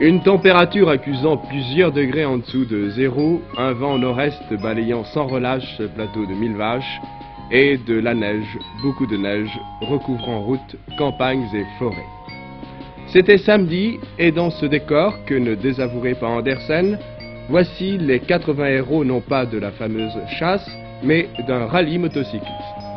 Une température accusant plusieurs degrés en dessous de zéro, un vent nord-est balayant sans relâche ce plateau de mille vaches, et de la neige, beaucoup de neige, recouvrant route, campagnes et forêts. C'était samedi, et dans ce décor que ne désavouerait pas Andersen, voici les 80 héros non pas de la fameuse chasse, mais d'un rallye motocycliste.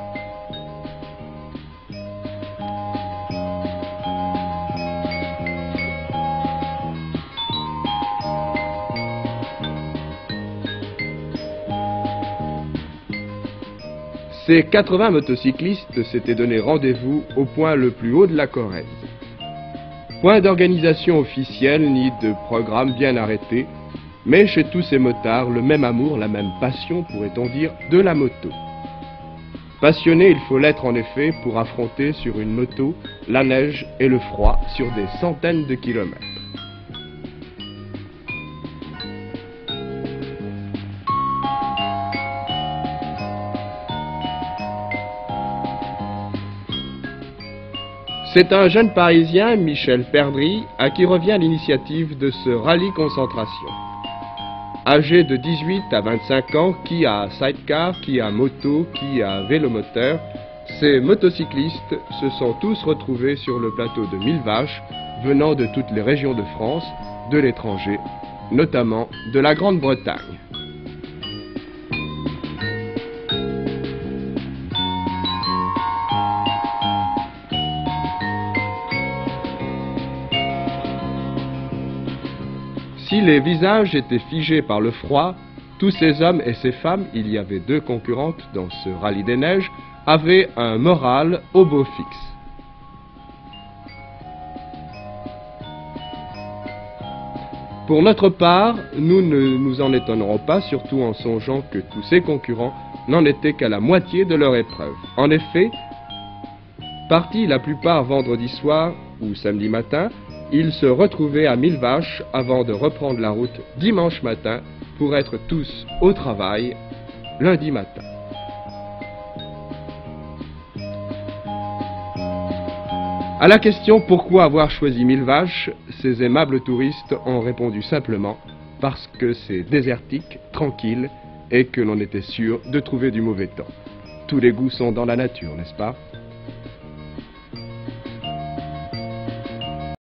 Ces 80 motocyclistes s'étaient donné rendez-vous au point le plus haut de la Corrèze. Point d'organisation officielle ni de programme bien arrêté, mais chez tous ces motards le même amour, la même passion, pourrait-on dire, de la moto. Passionné, il faut l'être en effet pour affronter sur une moto la neige et le froid sur des centaines de kilomètres. C'est un jeune Parisien, Michel Perdry, à qui revient l'initiative de ce rallye concentration. Âgé de 18 à 25 ans, qui a sidecar, qui a moto, qui a vélomoteur, ces motocyclistes se sont tous retrouvés sur le plateau de Mille Vaches, venant de toutes les régions de France, de l'étranger, notamment de la Grande-Bretagne. Si les visages étaient figés par le froid, tous ces hommes et ces femmes, il y avait deux concurrentes dans ce rallye des neiges, avaient un moral au beau fixe. Pour notre part, nous ne nous en étonnerons pas, surtout en songeant que tous ces concurrents n'en étaient qu'à la moitié de leur épreuve. En effet, partis la plupart vendredi soir ou samedi matin, ils se retrouvaient à mille vaches avant de reprendre la route dimanche matin pour être tous au travail lundi matin. À la question pourquoi avoir choisi mille vaches, ces aimables touristes ont répondu simplement parce que c'est désertique, tranquille et que l'on était sûr de trouver du mauvais temps. Tous les goûts sont dans la nature, n'est-ce pas?